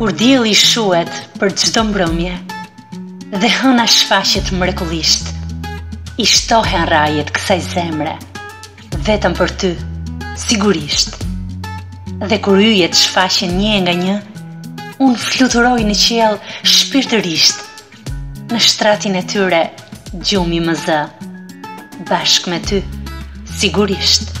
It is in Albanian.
kur dielli shuhet për çdo mbrëmje dhe hëna shfaqet mrekullisht i shtohen rrahjet kësaj zemre Vetëm për ty, sigurisht. Dhe kur yjet shfaqen një e nga një, unë fluturoj në qiell shpirtërisht. Në shtratin e tyre gjumi më zë. Bashkë me ty, sigurisht.